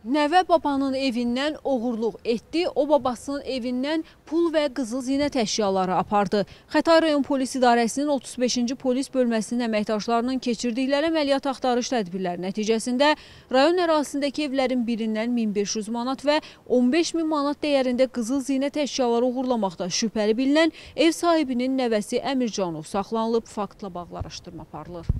Nəvə babanın evindən oğurluq etdi, o babasının evindən pul və qızıl zinət əşyaları apardı. Xətai rayon polis idarəsinin 35-ci polis bölməsinin əməkdaşlarının keçirdikləri əməliyyat axtarış tədbirləri nəticəsində rayon ərazisindəki evlərin birindən 1500 manat və 15 min manat dəyərində qızıl zinət əşyaları uğurlamaqda şübhəli bilinən ev sahibinin nəvəsi Əmircanov saxlanılıb, faktla bağlı araşdırma aparılır.